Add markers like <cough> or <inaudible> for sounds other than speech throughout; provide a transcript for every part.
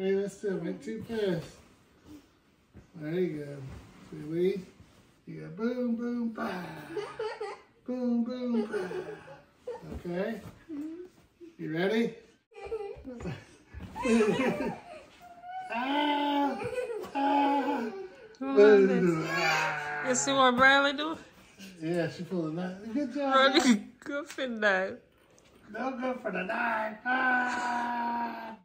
Let's do it. Make two fists. There you go. See, lead. You got boom, boom, bah. Boom, boom, bah. Okay. You ready? <laughs> ah, ah. Boom, ah. You see what Bradley do? Yeah, she pulled a knife. Good job. Bradley, <laughs> good for that. No good for the knife. Ah.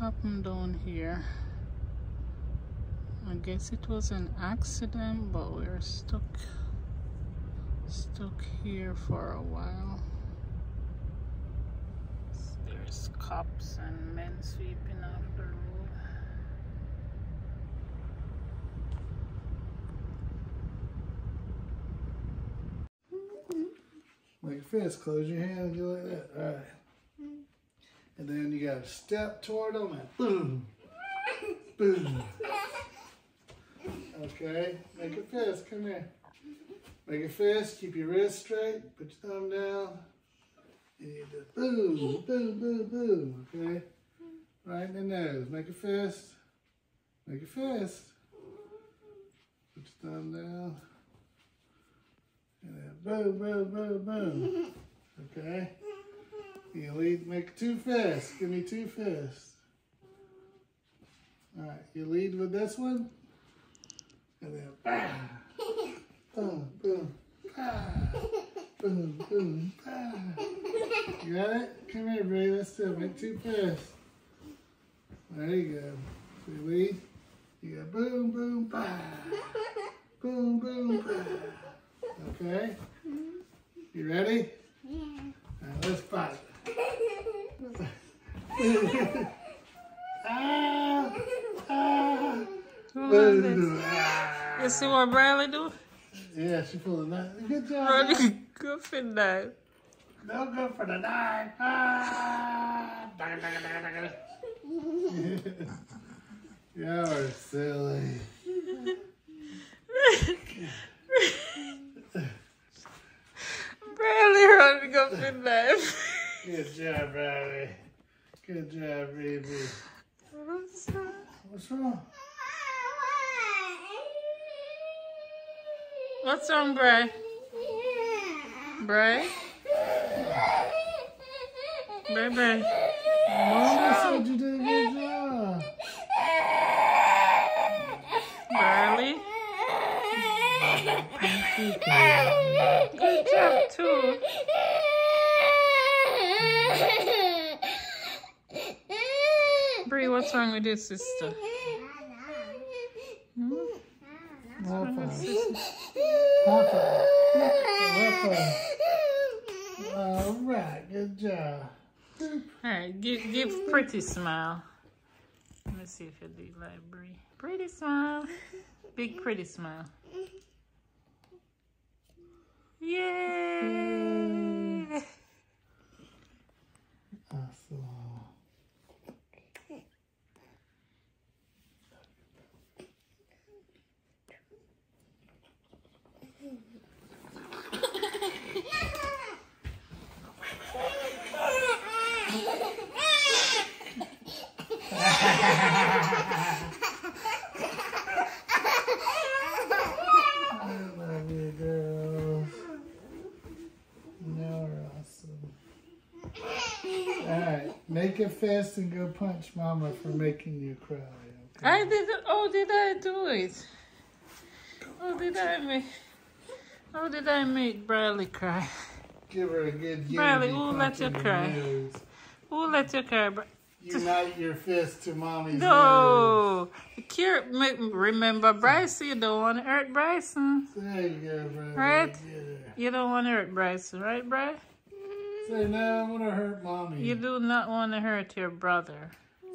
Happened down here. I guess it was an accident, but we're stuck stuck here for a while. There's cops and men sweeping off the road. Make a fist. Close your hand and go like that. All right. And then you got to step toward them and boom, boom. Okay. Make a fist. Come here. Make a fist. Keep your wrist straight. Put your thumb down. And you do boom, boom, boom, boom. Okay. Right in the nose. Make a fist. Make a fist. Put your thumb down. And then boom, boom, boom, boom. Okay. You lead, make two fists. Give me two fists. All right, you lead with this one. And then, bam, boom, boom, bam, boom, boom, bam. You got it? Come here, Bray. Let's do it. Make two fists. There you go. So you lead. You got boom, boom, bam. Boom, boom, bam. Okay? You ready? Yeah. All right, let's. Ah. You see what Bradley do? Yeah, she pulling that. Good job. Running good for that. No good for the knife. Ah. <laughs> You're silly. Bradley running good for that. Good job, Riley. Good uh, job, baby. What's wrong? What's wrong, Bray? Bray? Bray, Bray. Mama said you did a good job. Barley. Good job, too. Bree, what's wrong with your sister? Hmm? High five. High five. High five. All right, good job. Alright, give, give pretty smile. Let me see if you do Bree. Pretty smile. Big pretty smile. Yay! Awesome. I love you, girls. You're awesome. All right, fist and go punch Mama for making you cry. Okay? I did oh did I do it? Oh did I make oh did I make Bradley cry? Give her a good Bradley, punch let you cry? nose. Who let you cry? Unite your fist to Mommy's nose. No, Cure, remember Bryson. You don't want to hurt Bryson. There you go, Bradley. Right? You don't want to hurt Bryson, right, Bry? Say, no, I want to hurt Mommy. You do not want to hurt your brother.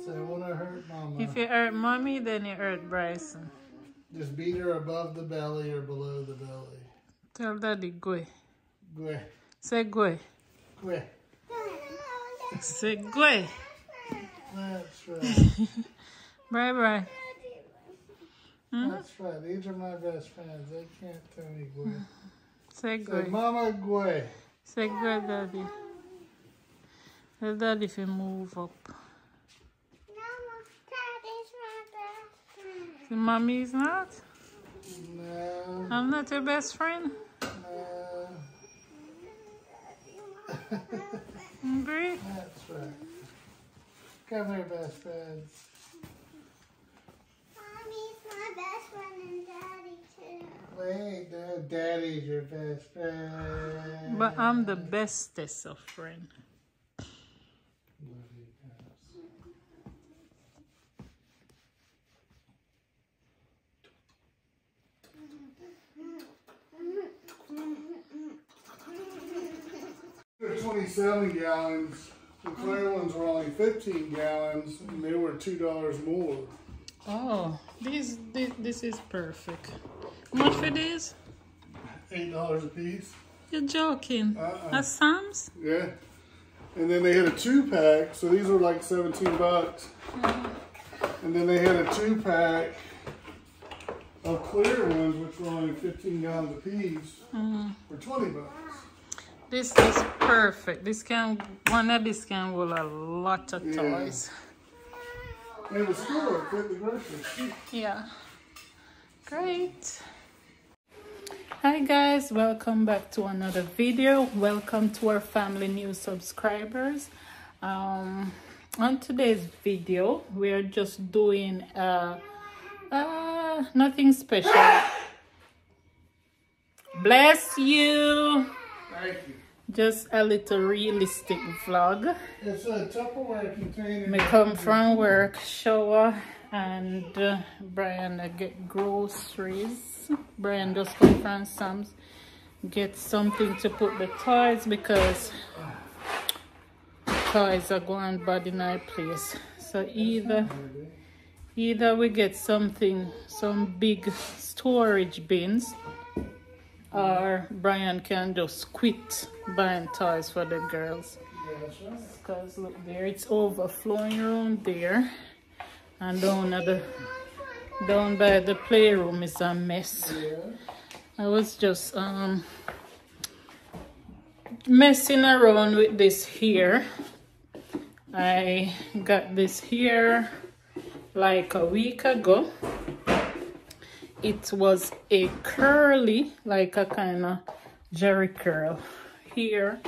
Say, I want to hurt Mama. If you hurt mommy, then you hurt Bryson. Just beat her above the belly or below the belly. Tell daddy go. Gwe. Say gwe. Gwe. Say gwe. That's right. <laughs> Bye bye. Hmm? That's right. These are my best friends. They can't tell me Gwe. Say Say gwe. Mama Gwe. Say gwe, daddy. Tell daddy if you move up. Say, mommy is not? No. I'm not your best friend? No. <laughs> Bree? That's right. Come here, best friends. Wait, no, Daddy's your best friend. But I'm the bestest of friend. They're 27 gallons. The clear ones were only 15 gallons, and they were two dollars more. Oh, this, this this is perfect. Much for these? Eight dollars a piece. You're joking. Uh-uh. At Sam's? Yeah. And then they had a two pack, so these were like 17 bucks. Mm-hmm. And then they had a two pack of clear ones, which were only 15 gallons a piece, mm-hmm. for 20 bucks. This is perfect. This can one of this can hold a lot of Yeah. toys. And the store fit the groceries. Yeah. Great. Hi guys, welcome back to another video. Welcome to our family new subscribers. Um, on today's video, we are just doing uh, uh, nothing special. Bless you. Thank you. Just a little realistic vlog. It's a Tupperware container. we come from work, shower, and uh, Brian uh, get groceries. Brian just come from Sam's, get something to put the toys because toys are going bad in our place. So either either we get something, some big storage bins, or Brian can just quit buying toys for the girls. Because look there, it's overflowing around there. And down at the down by the playroom is a mess. Yeah. I was just um messing around with this here. I got this here like a week ago. It was a curly, like a kind of jerry curl here.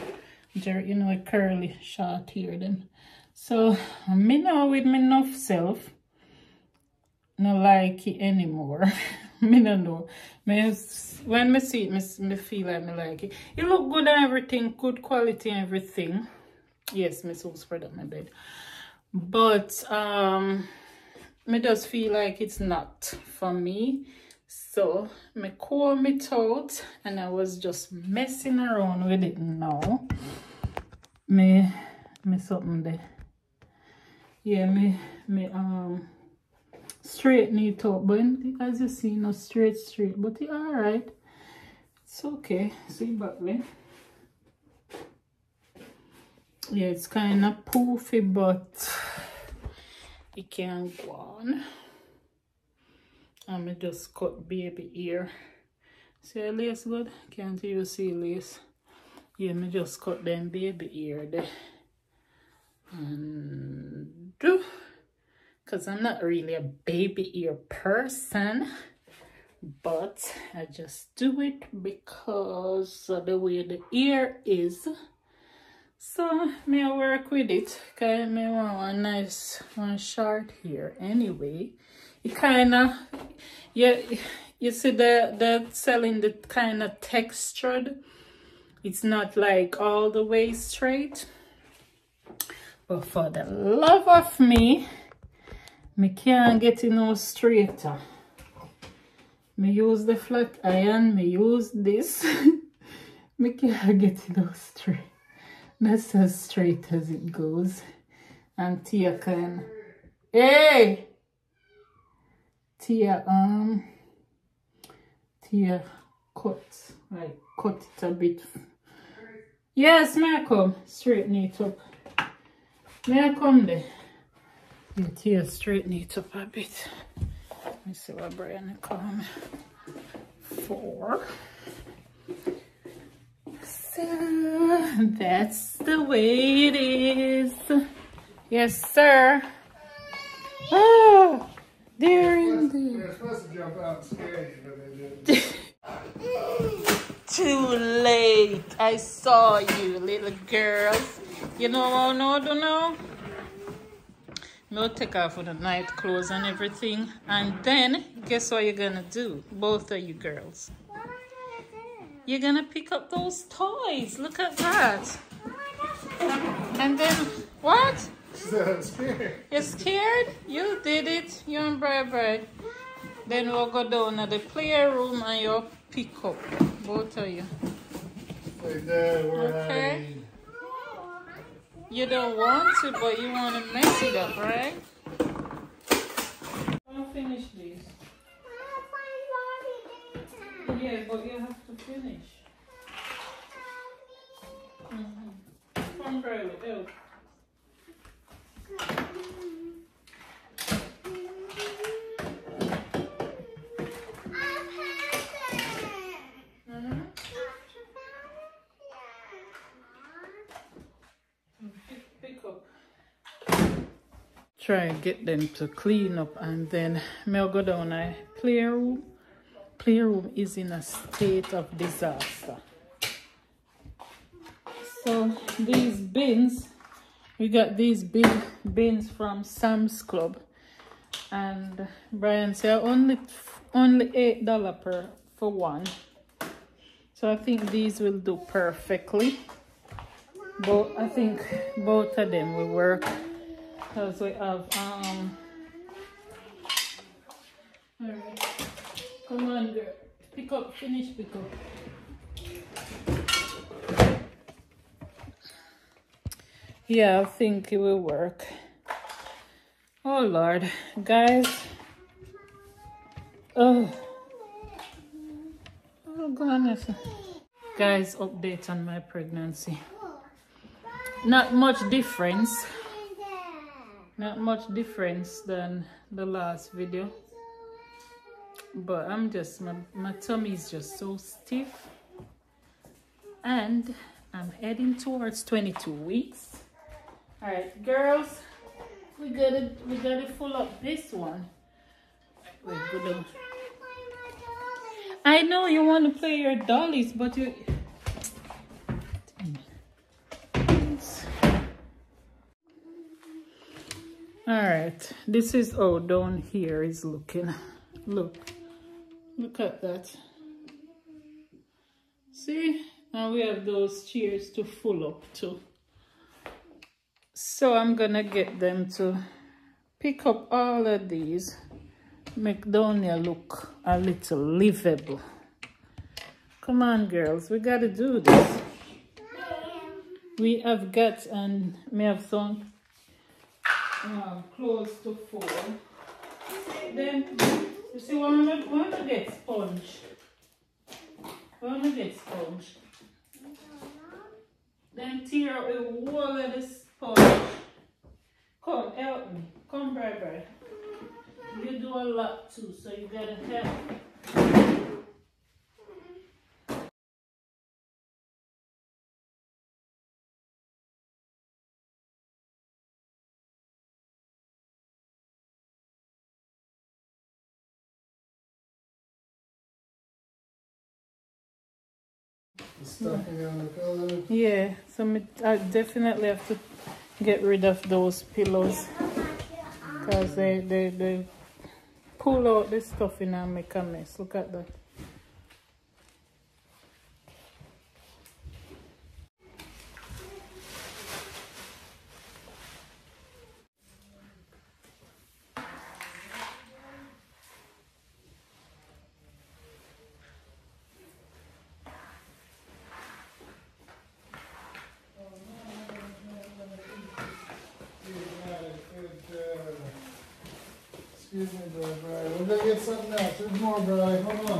Jerry, you know, a curly short here then. So me now with me enough self no like it anymore. <laughs> me no know. Me, when me see it, me, me feel like me like it. It look good and everything, good quality and everything. Yes, me so spread up my bed. But um me just feel like it's not for me. So me comb it out and I was just messing around with it now. Me me something there. Yeah, me me um straighten it up but as you see no straight straight but it all right it's okay. See back there yeah it's kind of poofy but it can go on. I'm gonna just cut baby ear. See a lace good? Can't you see lace yeah me just cut them baby ear there. And do because I'm not really a baby ear person but I just do it because the way the ear is. So may I work with it? Okay me want a nice one short here. Anyway it kind of yeah you see the the selling the kind of textured? It's not like all the way straight. But for the love of me me can't get it no straighter. Me use the flat iron, me use this. <laughs> me can't get it no straight. That's as straight as it goes. And Tia can, hey! Tia, um, Tia cut, like cut it a bit Yes, may I come? Straighten it up. May I come there? Here, straighten it up a bit. Let me see what Brian come. Four. So that's the way it is. Yes, sir. Oh, they're in there. They're supposed to jump out and scare you, but they didn't. <laughs> Too late. I saw you, little girls. You know what I do We'll take off with the night clothes and everything. And then, guess what you're gonna do? Both of you girls. You're gonna pick up those toys. Look at that. And then, what? Scared. You're scared? You did it. You and Bri Bri. Then we'll go down to the playroom and you'll pick up. Both of you. Okay. You don't want to, but you want to mess it up, right? I'll finish this. Yeah, but you have to finish. Mm-hmm. Come, Riley, help. Try and get them to clean up and then I'll go down a playroom. Playroom is in a state of disaster. So these bins, we got these big bins from Sam's Club. And Brian said only only eight dollar per for one. So I think these will do perfectly. But I think both of them will work because we have um alright. Come on girl. Pick up, finish pick up. Yeah, I think it will work. Oh Lord, guys. Oh. Oh goodness. Guys, update on my pregnancy. Not much difference. Not much difference than the last video. But I'm just, my, my tummy is just so stiff. And I'm heading towards 22 weeks. All right, girls, we gotta, we gotta full up this one. Wait. I know you want to play your dollies, but you. All right, this is oh down here is looking. Look, look at that. See, now we have those chairs to full up too. So I'm gonna get them to pick up all of these, make down here look a little livable. Come on, girls, we gotta do this. We have got and may have some um, to fold. Then you see, when we when we get sponge, when we get sponge, then tear out the whole of the sponge. Come, help me. Come, Bri. You do a lot too, so you gotta help. On the pillow. Yeah, so I definitely have to get rid of those pillows because they, they, they pull out the stuffing and make a mess. Look at that. Excuse me, bro. We're gonna get something else. There's more, bro. Hold on.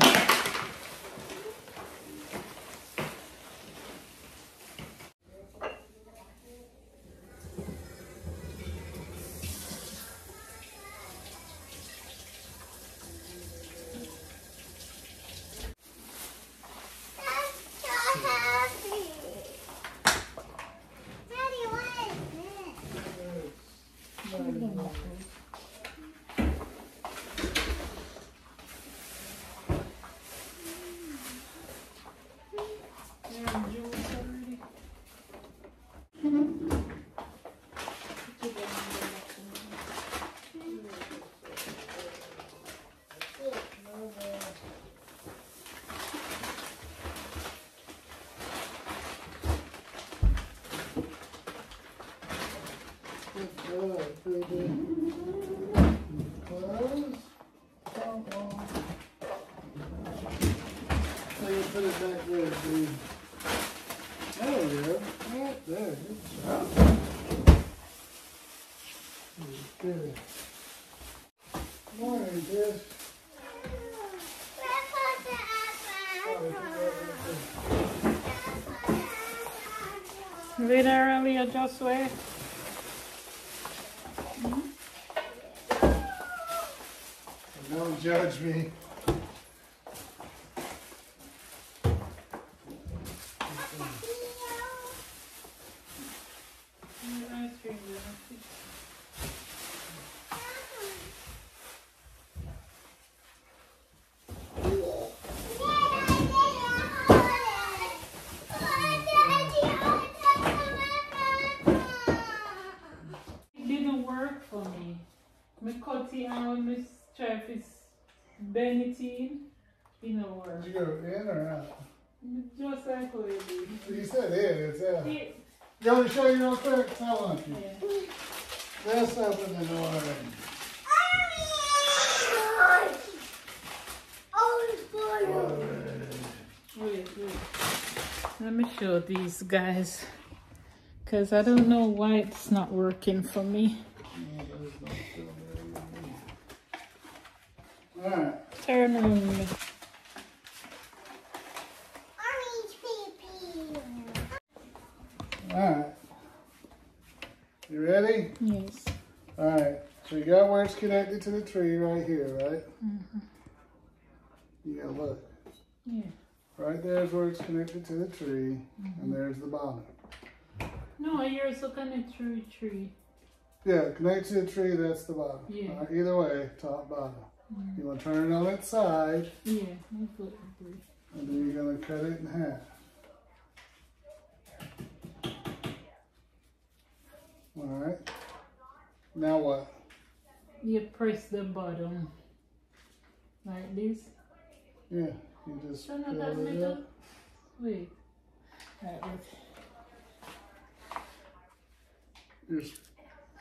There, good job. Good. Morning. Literally, I just wait. Don't judge me. It didn't work for me. My cutty and my stripe is Benetine. Didn't work. Did you go in or out? Just like what it did. You said in, it's out. It- You want to show you real quick? Tell on you. yeah. Let's open the door. Wait, wait. Let me show these guys. Because I don't know why it's not working for me. Alright, Turn on. alright. You ready? Yes. Alright, so you got where it's connected to the tree right here, right? Mm-hmm. You gotta look. Yeah. Right there's where it's connected to the tree, and mm-hmm. there's the bottom. No, you're looking at tree tree. Yeah, connect to the tree, that's the bottom. Yeah. Alright, either way, top, bottom. Mm-hmm. You wanna turn it on its side, Yeah. that's what I did. and then you're gonna cut it in half. Alright. Now what? You press the bottom. Like this. Yeah, you just Turn that middle. up. Wait. Right, wait. Just,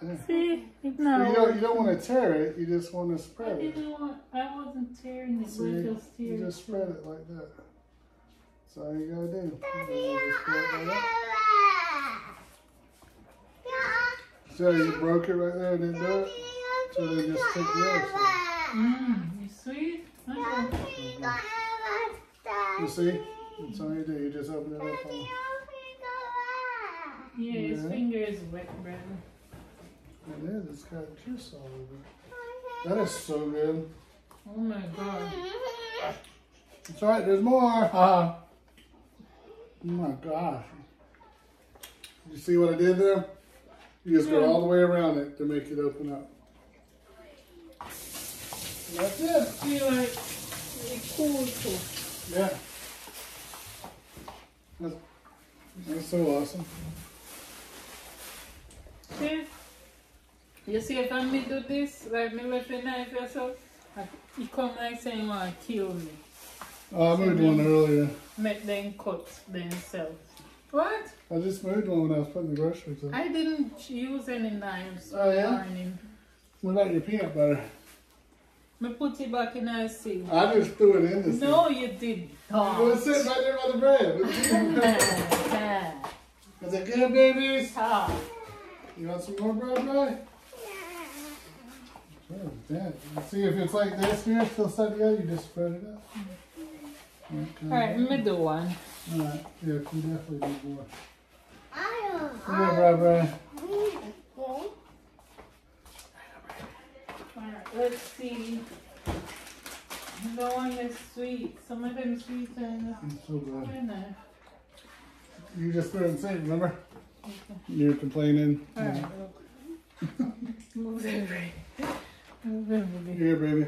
yeah. See? It So now. you don't you don't want to tear it. You just want to I spread it. didn't want. I wasn't tearing it. See, but just you just spread it like that. That's all you gotta do. And you just spread it like that. So you broke it right there and didn't do it. So then just take the other side. Mmm, you sweet? Okay. You see? That's all you do. You just open it up. On. Yeah, his Yeah. finger is wet, brother. And then it's got juice all over it. That is so good. Oh my god. That's right. There's more. Uh, oh my gosh. You see what I did there? You just go all the way around it to make it open up. That's it. feel like it's cool too. Yeah. That's, that's so awesome. See? You see if I me do this, like me left a knife yourself, he come like saying want to kill me. Oh, I moved one earlier. Make them cut themselves. What? I just moved one when I was putting the groceries in. I didn't use any knives Oh, yeah? morning. What about your peanut butter? Me put it back in a sink. I just threw it in the sink. No, you did not. It was sitting right there by the bread. <laughs> Is it good, babies? Stop. You want some more bread, boy? Oh, sure, Dad. See if it's like this here, still stuck together, you just spread it out. Mm-hmm. Okay. Alright, middle one. Alright, yeah, you definitely need more. Come here, Brad, Brad. Alright, let's see. The one is sweet. Some of them sweet and It's so good. very nice. You just threw it in the sink, remember? You were complaining. Alright, look. <laughs> Move every. Move every. Here, baby.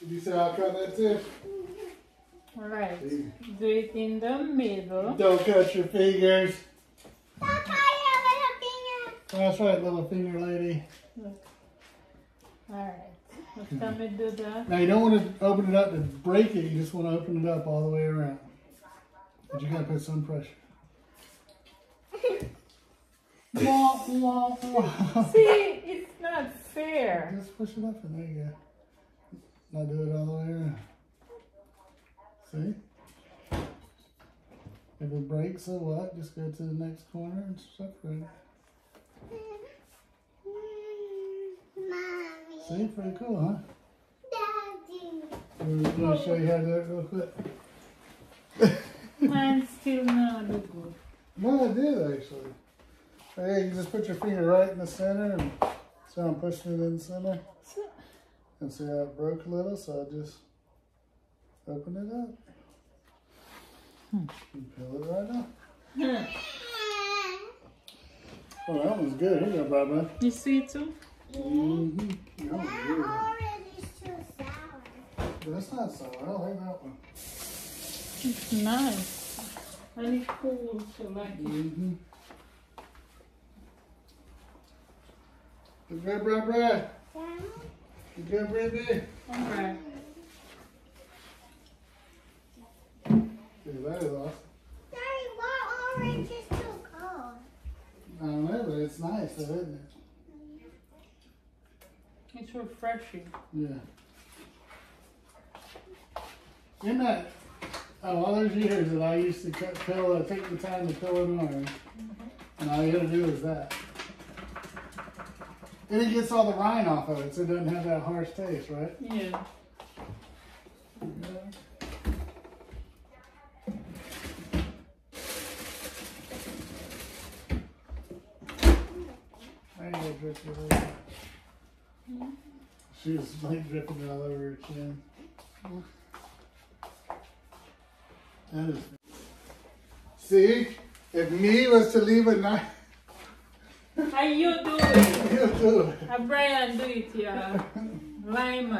Did you say I'll cut that too? Alright, do it in the middle. Don't cut your fingers. Oh, that's right, little finger lady. Alright, let's come and do that. Now you don't want to open it up to break it. You just want to open it up all the way around. But you gotta put some pressure. <laughs> wah, wah, wah. See, it's not fair. Just push it up and there you go. Now do it all the way around. See? If it breaks, so what? Just go to the next corner and separate it. Mommy. See, pretty cool, huh? Daddy. Let me show you how to do it real quick. Mine still not look good. No, I did actually. Oh, yeah, you just put your finger right in the center and so I'm pushing it in the center. And see how it broke a little, so I just open it up. And peel it right off. Oh, that one's good. Here you go, Baba. You see too? Mm-hmm. That was good. Orange is too sour. That's not sour. I like that one. It's nice. And it's cool, so like it. Mm-hmm. Good, Brad, Brad, Brad. You good, Brittany? Alright. Yeah, that is awesome. Daddy, why orange is too cold? I don't know, but it's nice, though, isn't it? It's refreshing. Yeah. In that, oh, all those years that I used to cut, peel, uh, take the time to peel an orange, and all you gotta do is that. And it gets all the rind off of it, so it doesn't have that harsh taste, right? Yeah. I ain't gonna drip it over. She was like dripping it all over her chin. That is. See, if me was to leave a knife, How you do it? <laughs> do it. Uh, Brian do it, yeah. Lime,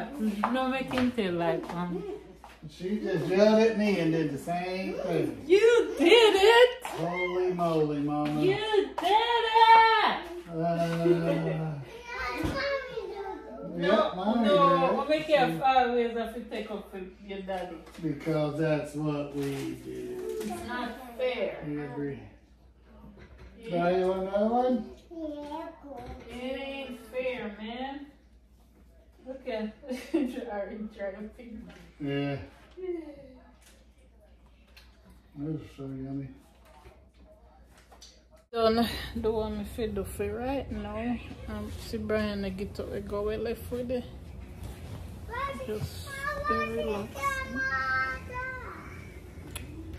no make him tell like um. She just yelled at me and did the same thing. You did it! Holy moly, mama. You did it! Uh, yeah, mommy no, did no, it. make you always have to take with your daddy. Because that's what we do. It's not fair. You agree? Try you want another one? Yeah, cool. It ain't fair, man. Look at <laughs> Jerry trying to figure Yeah. Those are so yummy. Done the want me fit do for right now. Um, see Brian I get up we go we left with it. Just be relaxed.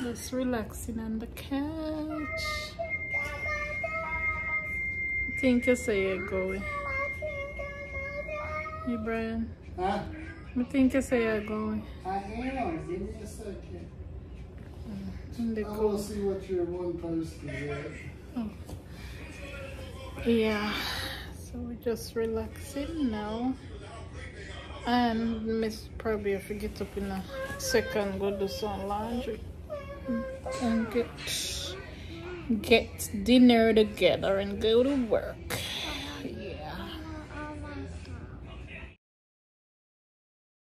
Just relaxing on the couch. I think you say you're going. Hey Brian. Huh? I think you say you're going. I am. Give me a second. In the I want to see what your one post is at. Oh. Yeah, so we're just relaxing now. And Miss probably have to get up in a second, go do some laundry mm. and get get dinner together and go to work.